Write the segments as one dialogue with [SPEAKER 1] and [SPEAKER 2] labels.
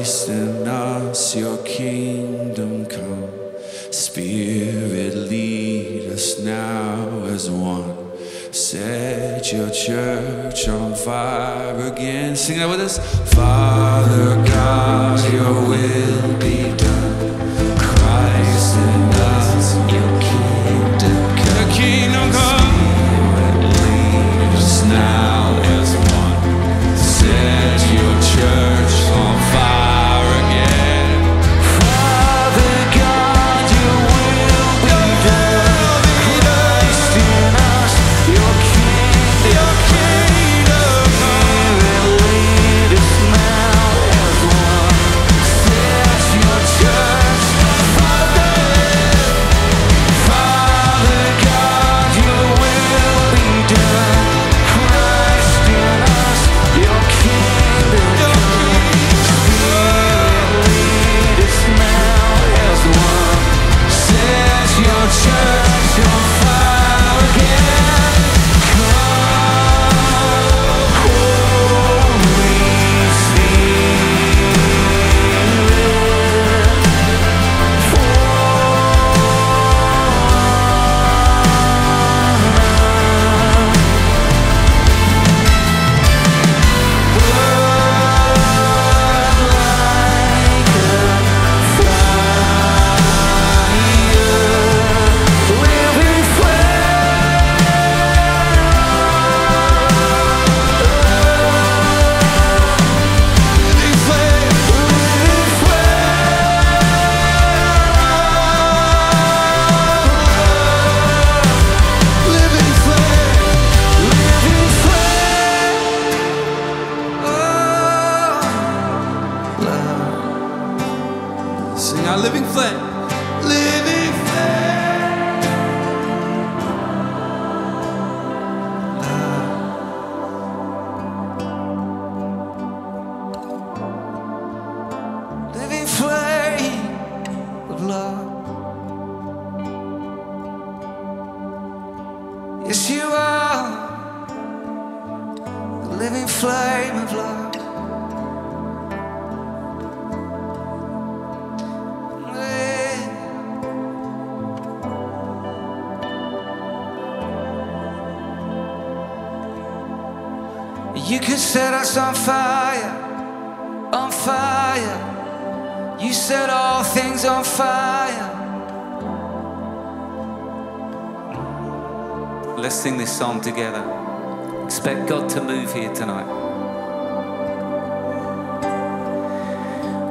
[SPEAKER 1] Christ in us, your kingdom come. Spirit, lead us now as one. Set your church on fire again. Sing that with us. Father God, your will. Now, Living Flint. Living flame. Living flame of love. Yes, you are. The living flame of love. You could set us on fire, on fire. You set all things on fire. Let's sing this song together. Expect God to move here tonight.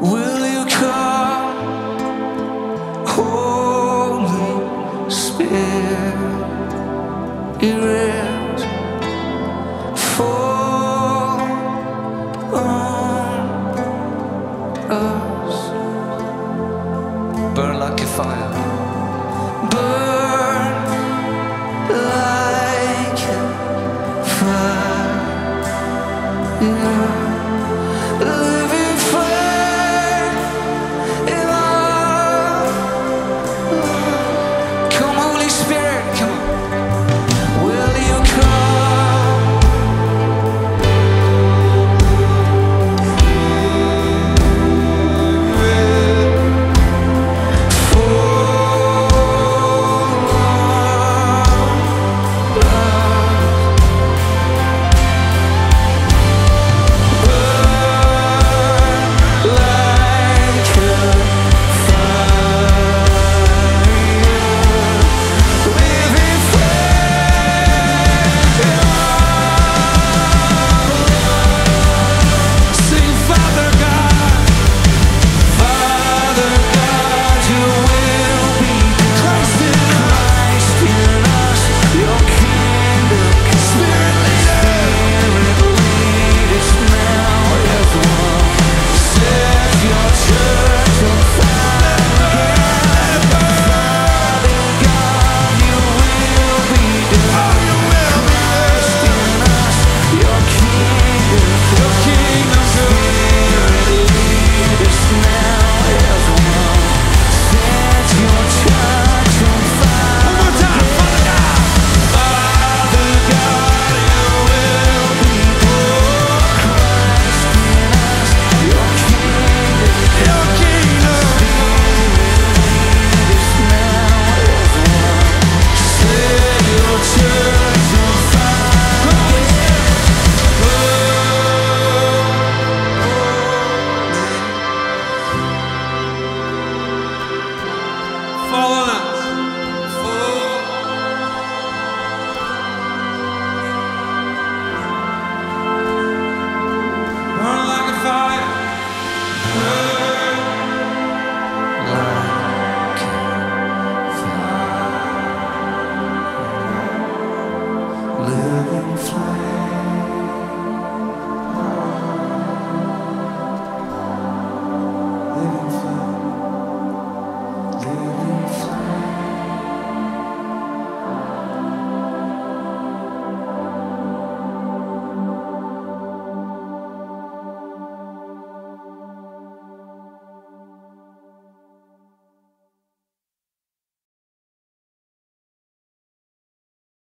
[SPEAKER 1] Will you come, Holy Spirit? fall on us. Burn like a fire. Burn like a fire. Living flame.